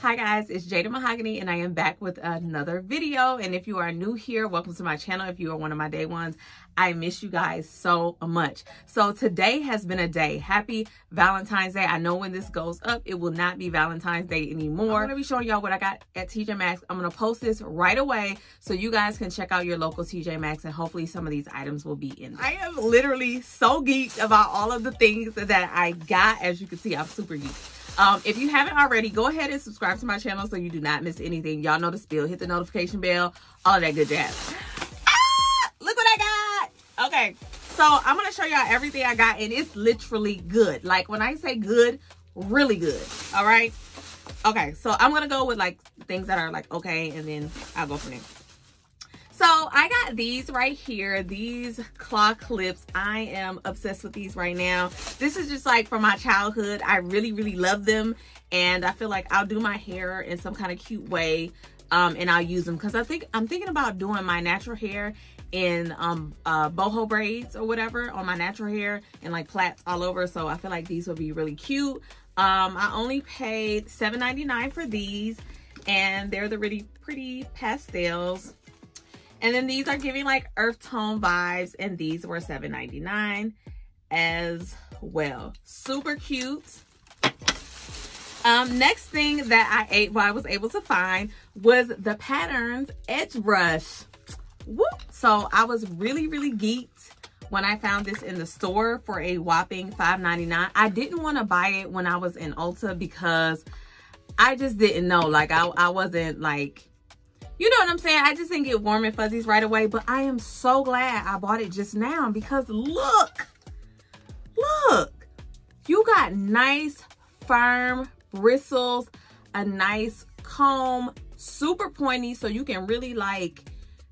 Hi guys, it's Jada Mahogane and I am back with another video. And if you are new here, welcome to my channel. If you are one of my day ones, I miss you guys so much. So today has been a day. Happy Valentine's Day. I know when this goes up, it will not be Valentine's Day anymore. I'm gonna be showing y'all what I got at TJ Maxx. I'm gonna post this right away so you guys can check out your local TJ Maxx and hopefully some of these items will be in. There. I am literally so geeked about all of the things that I got. As you can see, I'm super geeked. Um, if you haven't already, go ahead and subscribe to my channel so you do not miss anything. Y'all know the spiel. Hit the notification bell, all that good jazz. Ah, look what I got. Okay, so I'm going to show y'all everything I got, and it's literally good. Like, when I say good, really good. All right? Okay, so I'm going to go with, like, things that are, like, okay, and then I'll go from there. So I got these right here, these claw clips. I am obsessed with these right now. This is just like from my childhood. I really, really love them. And I feel like I'll do my hair in some kind of cute way. Um, and I'll use them because I think I'm thinking about doing my natural hair in um, uh, boho braids or whatever on my natural hair and like plaits all over. So I feel like these would be really cute. Um, I only paid $7.99 for these and they're the really pretty pastels. And then these are giving like earth tone vibes and these were $7.99 as well. Super cute. Um, next thing that I ate, well, I was able to find was the Patterns Edge Brush. Whoop. So I was really, really geeked when I found this in the store for a whopping $5.99. I didn't want to buy it when I was in Ulta because I just didn't know. Like, I, I wasn't like you know what I'm saying? I just didn't get warm and fuzzies right away, but I am so glad I bought it just now because look, look, you got nice, firm bristles, a nice comb, super pointy, so you can really like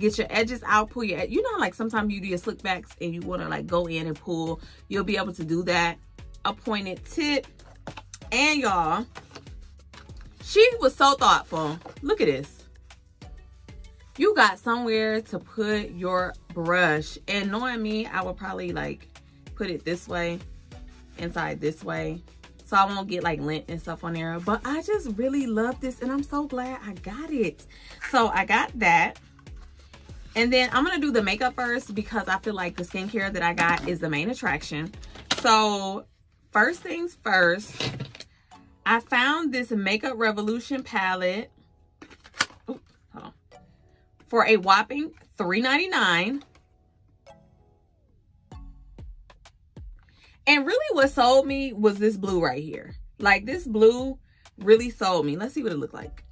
get your edges out, pull your, you know, like sometimes you do your slick backs and you want to like go in and pull, you'll be able to do that. A pointed tip. And y'all, she was so thoughtful. Look at this you got somewhere to put your brush. And knowing me, I would probably like put it this way, inside this way. So I won't get like lint and stuff on there. But I just really love this and I'm so glad I got it. So I got that. And then I'm to do the makeup first because I feel like the skincare that I got is the main attraction. So first things first, I found this Makeup Revolution palette for a whopping $3.99. And really what sold me was this blue right here. Like this blue really sold me. Let's see what it looked like.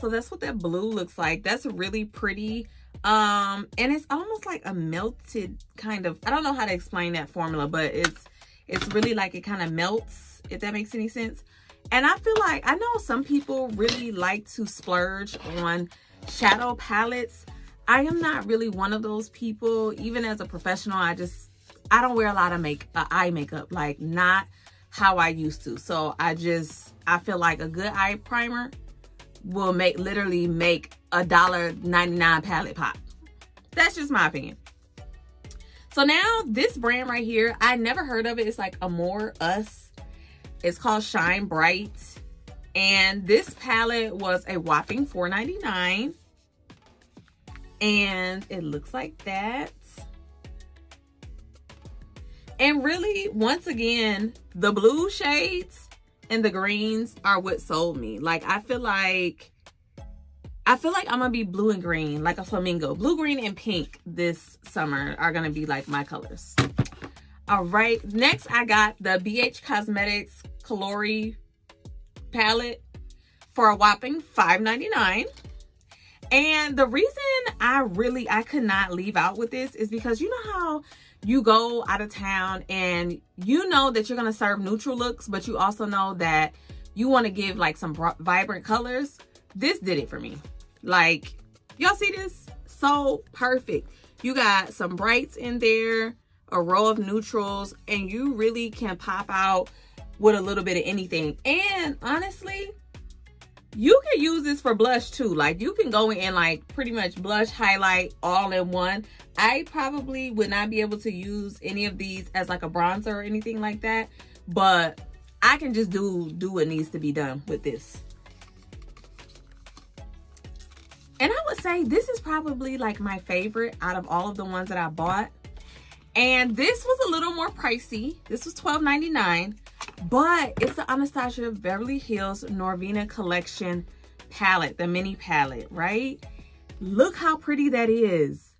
So that's what that blue looks like. That's really pretty. Um, and it's almost like a melted kind of, I don't know how to explain that formula, but it's, it's really like it kind of melts, if that makes any sense. And I feel like, I know some people really like to splurge on shadow palettes. I am not really one of those people. Even as a professional, I just, I don't wear a lot of make uh, eye makeup. Like, not how I used to. So I just, I feel like a good eye primer will make, literally make a dollar 99 palette pop. That's just my opinion. So now this brand right here, I never heard of it. It's like Amore Us it's called Shine Bright. And this palette was a whopping $4.99. And it looks like that. And really, once again, the blue shades and the greens are what sold me. Like, I feel like, I feel like I'm gonna be blue and green, like a flamingo. Blue, green, and pink this summer are gonna be like my colors. All right, next I got the BH Cosmetics Carli palette for a whopping $5.99. And the reason I really, I could not leave out with this is because you know how you go out of town and you know that you're going to serve neutral looks, but you also know that you want to give like some vibrant colors. This did it for me. Like, y'all see this? So perfect. You got some brights in there, a row of neutrals, and you really can pop out with a little bit of anything. And honestly, you can use this for blush too. Like you can go in and like pretty much blush, highlight all in one. I probably would not be able to use any of these as like a bronzer or anything like that. but I can just do do what needs to be done with this. And I would say this is probably like my favorite out of all of the ones that I bought. And this was a little more pricey. This was $12.99, but it's the Anastasia Beverly Hills Norvina Collection palette, the mini palette, right? Look how pretty that is.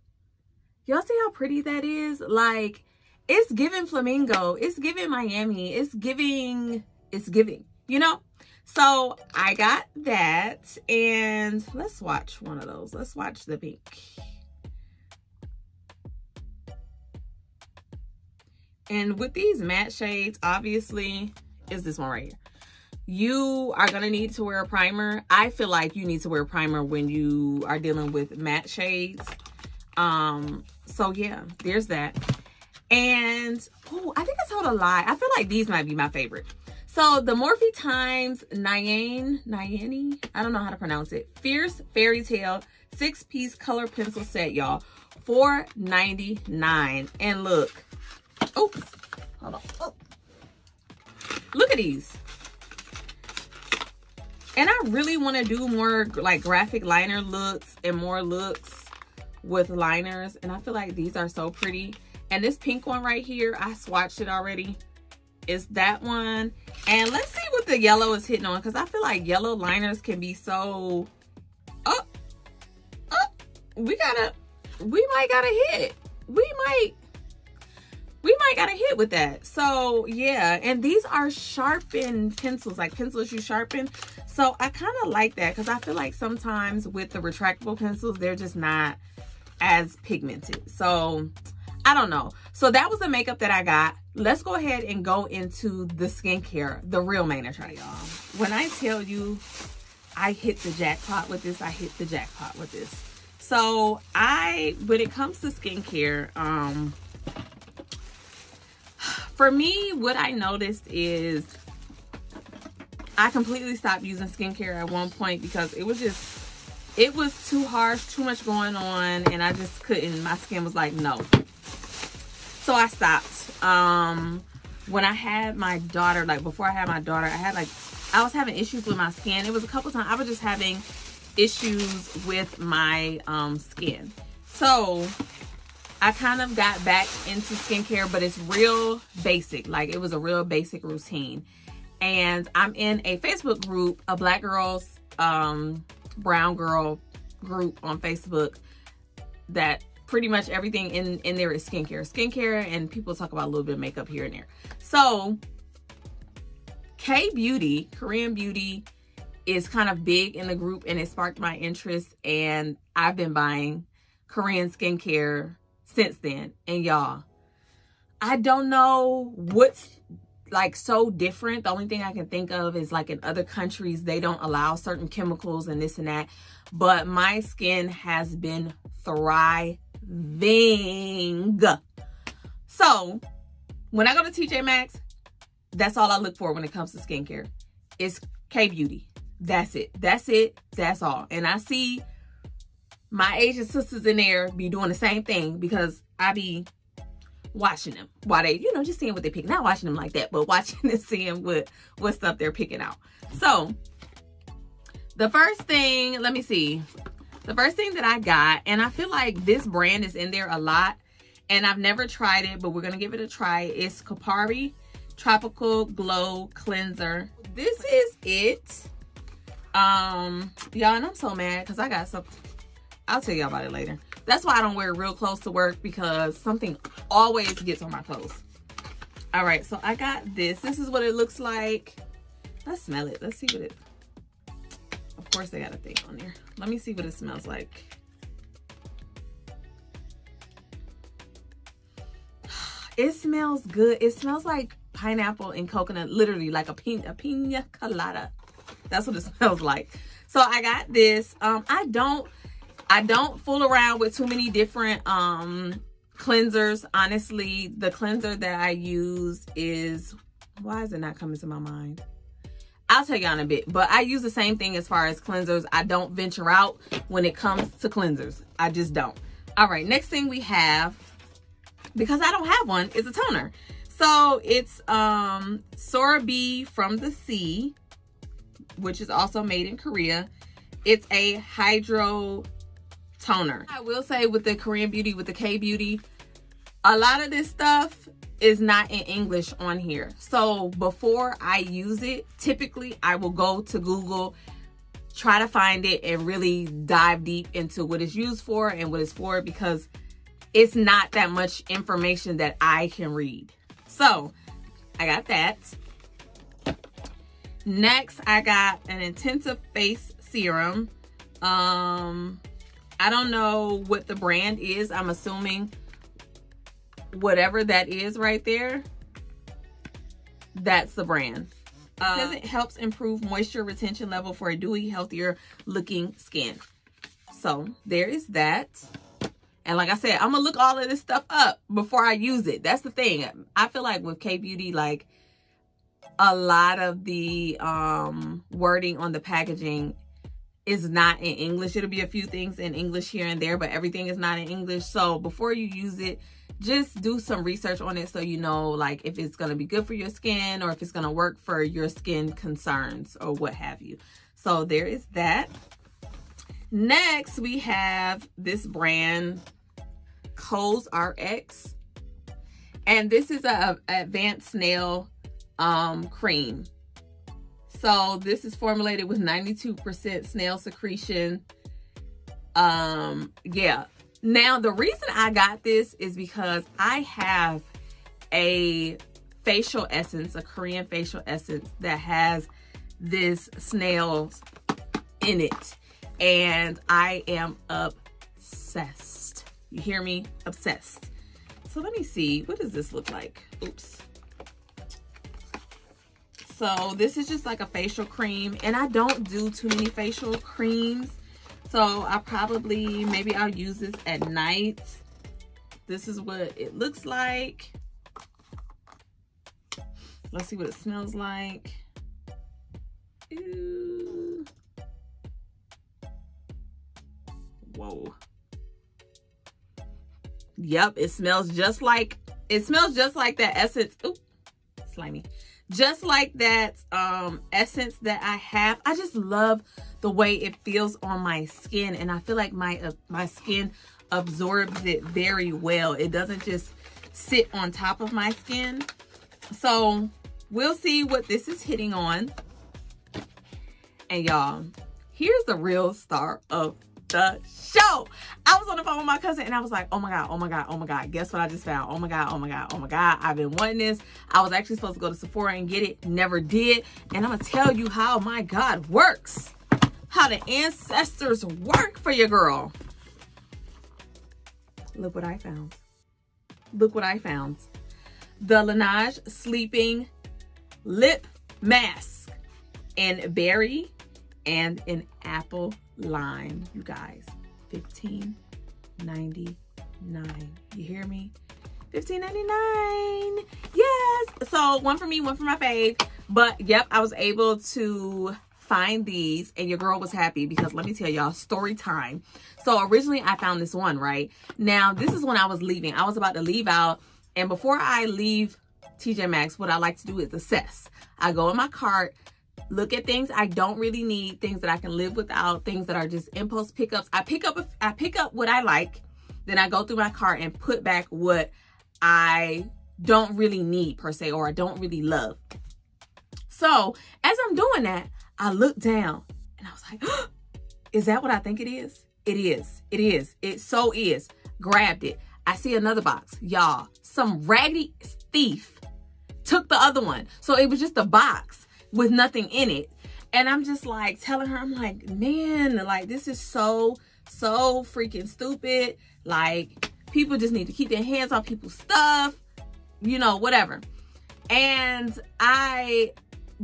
Y'all see how pretty that is? Like, it's giving flamingo. It's giving Miami. It's giving, it's giving, you know? So I got that and let's watch one of those. Let's watch the pink. And with these matte shades, obviously, is this one right here. You are going to need to wear a primer. I feel like you need to wear a primer when you are dealing with matte shades. Um, so yeah, there's that. And, oh, I think I told a lie. I feel like these might be my favorite. So the Morphe times Nyan, Nyani, I don't know how to pronounce it. Fierce Fairy Tale six-piece color pencil set, y'all. Four ninety nine. And look, oh, hold on. Oh. Look at these. And I really want to do more like graphic liner looks and more looks with liners. And I feel like these are so pretty. And this pink one right here, I swatched it already. Is that one. And let's see what the yellow is hitting on. Because I feel like yellow liners can be so... Oh, oh, we gotta... We might gotta hit. We might... We might got a hit with that. So, yeah. And these are sharpened pencils. Like pencils you sharpen. So, I kind of like that. Because I feel like sometimes with the retractable pencils, they're just not as pigmented. So, I don't know. So that was the makeup that I got. Let's go ahead and go into the skincare, the real main attraction, y'all. When I tell you I hit the jackpot with this, I hit the jackpot with this. So I, when it comes to skincare, um, for me, what I noticed is I completely stopped using skincare at one point because it was just, it was too harsh, too much going on, and I just couldn't, my skin was like, no, so I stopped. Um, when I had my daughter, like before I had my daughter, I had like, I was having issues with my skin. It was a couple times, I was just having issues with my um, skin. So I kind of got back into skincare, but it's real basic. Like it was a real basic routine. And I'm in a Facebook group, a black girls, um, brown girl group on Facebook that pretty much everything in, in there is skincare. Skincare and people talk about a little bit of makeup here and there. So K Beauty, Korean Beauty is kind of big in the group and it sparked my interest and I've been buying Korean skincare since then. And y'all, I don't know what's like so different. The only thing I can think of is like in other countries, they don't allow certain chemicals and this and that. But my skin has been thriving So when I go to TJ Maxx, that's all I look for when it comes to skincare. It's K-Beauty. That's it. That's it. That's all. And I see my Asian sisters in there be doing the same thing because I be watching them while they, you know, just seeing what they pick. Not watching them like that, but watching and seeing what, what stuff they're picking out. So the first thing, let me see. The first thing that I got, and I feel like this brand is in there a lot, and I've never tried it, but we're going to give it a try. It's Kopari Tropical Glow Cleanser. This is it. Um, y'all, and I'm so mad because I got some. I'll tell y'all about it later. That's why I don't wear real clothes to work because something always gets on my clothes. All right, so I got this. This is what it looks like. Let's smell it. Let's see what it of course they got a thing on there. Let me see what it smells like. It smells good. It smells like pineapple and coconut, literally like a pina, a pina colada. That's what it smells like. So I got this. Um, I don't, I don't fool around with too many different um cleansers. Honestly, the cleanser that I use is, why is it not coming to my mind? I'll tell y'all in a bit, but I use the same thing as far as cleansers. I don't venture out when it comes to cleansers. I just don't. All right, next thing we have, because I don't have one, is a toner. So it's um Sorbi from the Sea, which is also made in Korea. It's a hydro toner. I will say with the Korean Beauty, with the K Beauty, a lot of this stuff is not in English on here. So before I use it, typically I will go to Google, try to find it and really dive deep into what it's used for and what it's for because it's not that much information that I can read. So I got that. Next, I got an intensive face serum. Um, I don't know what the brand is. I'm assuming whatever that is right there, that's the brand. Uh, it says it helps improve moisture retention level for a dewy, healthier looking skin. So there is that. And like I said, I'm gonna look all of this stuff up before I use it. That's the thing. I feel like with K-Beauty, like a lot of the um, wording on the packaging is not in English. It'll be a few things in English here and there, but everything is not in English. So before you use it, just do some research on it so you know like if it's going to be good for your skin or if it's going to work for your skin concerns or what have you. So there is that. Next, we have this brand, COSRX. And this is a, a advanced snail um, cream. So this is formulated with 92% snail secretion. Um, yeah, now, the reason I got this is because I have a facial essence, a Korean facial essence that has this snail in it. And I am obsessed. You hear me? Obsessed. So let me see. What does this look like? Oops. So this is just like a facial cream. And I don't do too many facial creams. So I probably, maybe I'll use this at night. This is what it looks like. Let's see what it smells like. Ew. Whoa. Yep, it smells just like, it smells just like that essence. Oop, slimy. Just like that um, essence that I have. I just love the way it feels on my skin and I feel like my uh, my skin absorbs it very well. It doesn't just sit on top of my skin. So we'll see what this is hitting on. And y'all, here's the real star of the show. I was on the phone with my cousin and I was like, oh my God, oh my God, oh my God. Guess what I just found? Oh my God, oh my God, oh my God. I've been wanting this. I was actually supposed to go to Sephora and get it. Never did. And I'm to tell you how my God works how the ancestors work for your girl. Look what I found. Look what I found. The Laneige Sleeping Lip Mask in berry and an apple lime, you guys. Fifteen ninety nine. You hear me? Fifteen ninety nine. Yes. So one for me, one for my fave. But yep, I was able to find these and your girl was happy because let me tell y'all story time so originally i found this one right now this is when i was leaving i was about to leave out and before i leave tj maxx what i like to do is assess i go in my cart look at things i don't really need things that i can live without things that are just impulse pickups i pick up i pick up what i like then i go through my cart and put back what i don't really need per se or i don't really love so as i'm doing that I look down and I was like, oh, is that what I think it is? It is. It is. It so is. Grabbed it. I see another box. Y'all, some raggedy thief took the other one. So it was just a box with nothing in it. And I'm just like telling her, I'm like, man, like this is so, so freaking stupid. Like people just need to keep their hands off people's stuff, you know, whatever. And I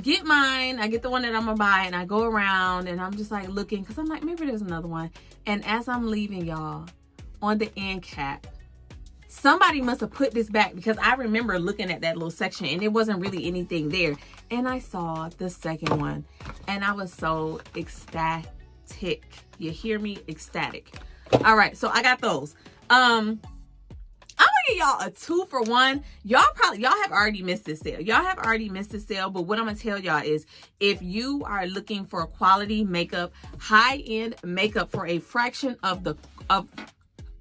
get mine. I get the one that I'm gonna buy and I go around and I'm just like looking because I'm like, maybe there's another one. And as I'm leaving y'all on the end cap, somebody must have put this back because I remember looking at that little section and it wasn't really anything there. And I saw the second one and I was so ecstatic. You hear me? Ecstatic. All right, so I got those. Um, I'm gonna give y'all a two for one. Y'all probably, y'all have already missed this sale. Y'all have already missed this sale. But what I'm to tell y'all is if you are looking for quality makeup, high-end makeup for a fraction of the, of,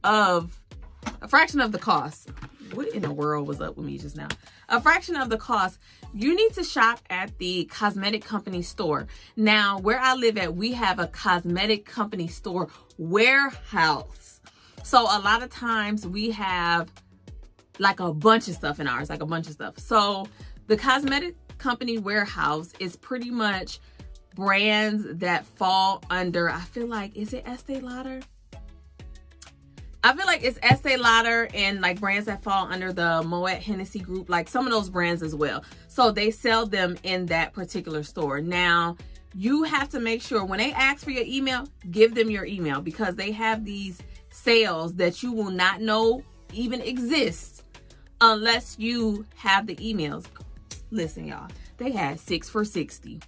of, a fraction of the cost. What in the world was up with me just now? A fraction of the cost you need to shop at the cosmetic company store. Now, where I live at, we have a cosmetic company store warehouse. So a lot of times we have like a bunch of stuff in ours, like a bunch of stuff. So the cosmetic company warehouse is pretty much brands that fall under, I feel like, is it Estee Lauder? I feel like it's Estee Lauder and like brands that fall under the Moet Hennessy group, like some of those brands as well. So they sell them in that particular store. Now, you have to make sure when they ask for your email, give them your email because they have these sales that you will not know even exist unless you have the emails. Listen, y'all, they had six for 60.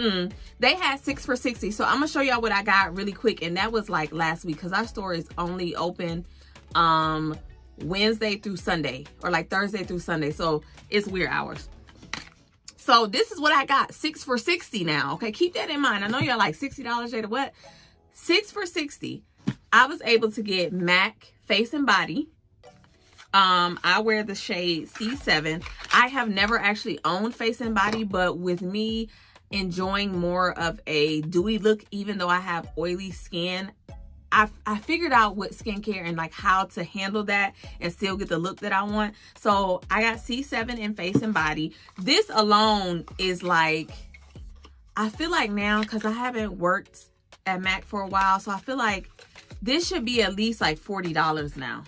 Mm, they had six for 60. So I'm gonna show y'all what I got really quick. And that was like last week because our store is only open um Wednesday through Sunday or like Thursday through Sunday. So it's weird hours. So this is what I got. Six for 60 now. Okay, keep that in mind. I know you're like $60, Jada. What? Six for 60. I was able to get MAC Face and Body. Um, I wear the shade C7. I have never actually owned Face and Body, but with me enjoying more of a dewy look, even though I have oily skin, I, I figured out what skincare and like how to handle that and still get the look that I want. So I got C7 in face and body. This alone is like, I feel like now, because I haven't worked at MAC for a while, so I feel like this should be at least like $40 now.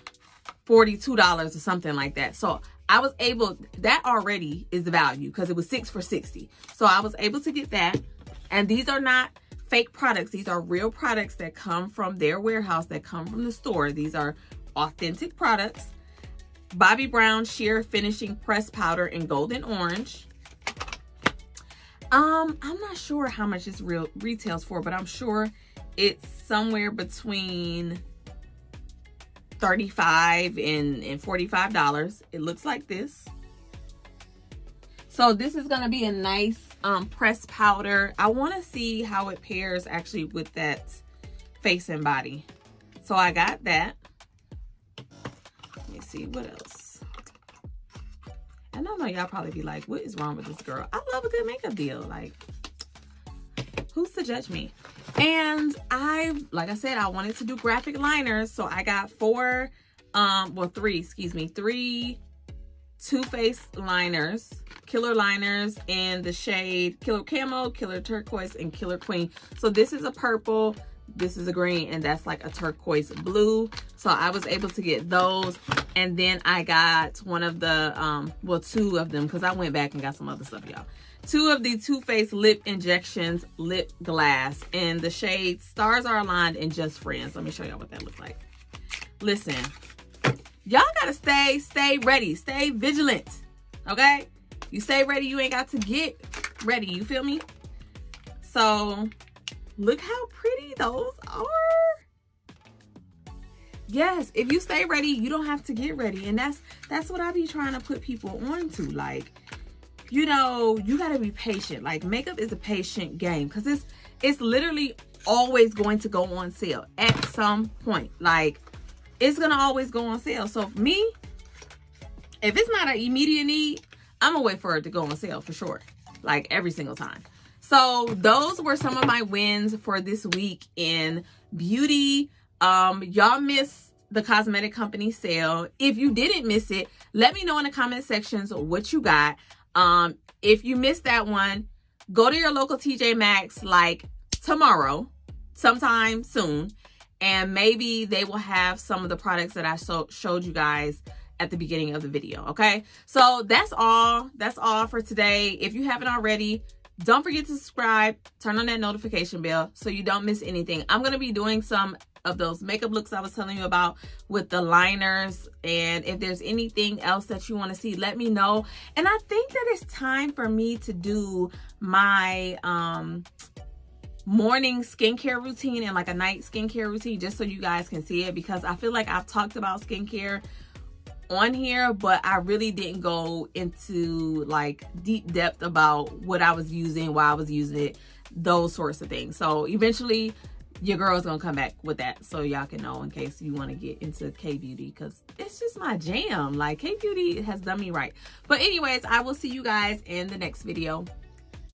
$42 or something like that. So I was able, that already is the value because it was six for 60. So I was able to get that. And these are not fake products. These are real products that come from their warehouse, that come from the store. These are authentic products. Bobbi Brown Sheer Finishing Press Powder in Golden Orange. Um, I'm not sure how much this real retails for, but I'm sure it's somewhere between 35 and, and $45. It looks like this. So this is going to be a nice um, pressed powder. I want to see how it pairs actually with that face and body. So I got that. Let me see what else. And I know y'all probably be like, what is wrong with this girl? I love a good makeup deal. Like, who's to judge me? And I, like I said, I wanted to do graphic liners. So I got four, um, well, three, excuse me, three Too Faced liners killer liners in the shade Killer Camo, Killer Turquoise, and Killer Queen. So this is a purple, this is a green, and that's like a turquoise blue. So I was able to get those. And then I got one of the, um, well, two of them, because I went back and got some other stuff, y'all. Two of the Too Faced Lip Injections Lip Glass in the shade Stars Are Aligned and Just Friends. Let me show y'all what that looks like. Listen, y'all gotta stay, stay ready, stay vigilant, okay? You stay ready, you ain't got to get ready. You feel me? So look how pretty those are. Yes, if you stay ready, you don't have to get ready. And that's that's what I be trying to put people on to. Like, you know, you gotta be patient. Like makeup is a patient game because it's it's literally always going to go on sale at some point. Like it's gonna always go on sale. So for me, if it's not an immediate need, I'm gonna wait for it to go on sale for sure. Like every single time. So those were some of my wins for this week in beauty. Um, y'all missed the cosmetic company sale. If you didn't miss it, let me know in the comment sections what you got. Um, if you missed that one, go to your local TJ Maxx like tomorrow, sometime soon, and maybe they will have some of the products that I so showed you guys at the beginning of the video, okay? So that's all. That's all for today. If you haven't already, don't forget to subscribe, turn on that notification bell so you don't miss anything. I'm going to be doing some of those makeup looks I was telling you about with the liners. And if there's anything else that you want to see, let me know. And I think that it's time for me to do my um morning skincare routine and like a night skincare routine just so you guys can see it because I feel like I've talked about skincare on here, but I really didn't go into like deep depth about what I was using, why I was using it, those sorts of things. So eventually your girl's gonna come back with that so y'all can know in case you want to get into K-beauty because it's just my jam. Like K-beauty has done me right. But anyways, I will see you guys in the next video.